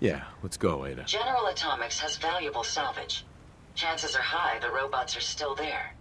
Yeah, let's go, Ada. General Atomics has valuable salvage. Chances are high the robots are still there.